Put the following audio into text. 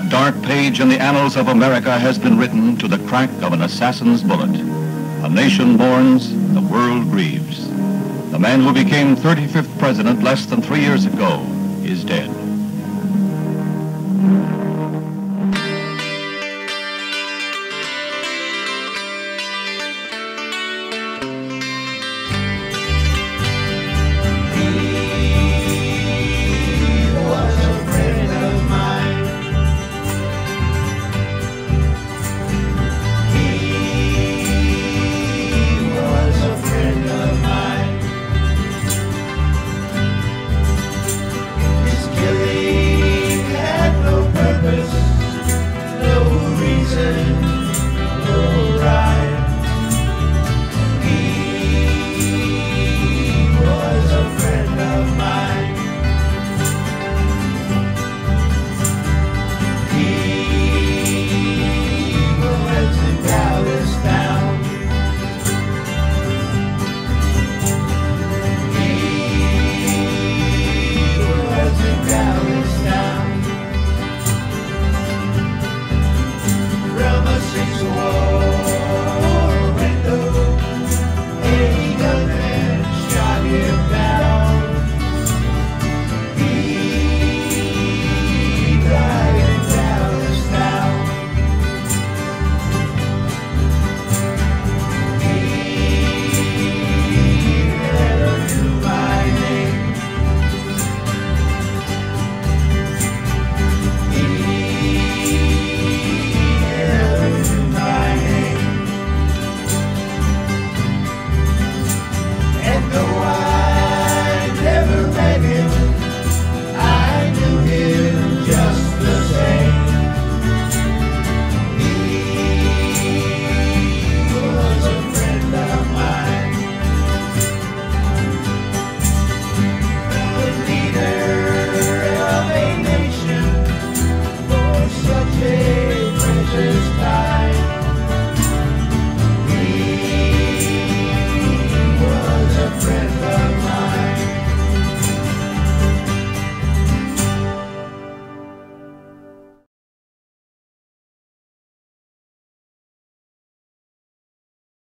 A dark page in the annals of America has been written to the crack of an assassin's bullet. A nation mourns, the world grieves. The man who became 35th president less than three years ago is dead.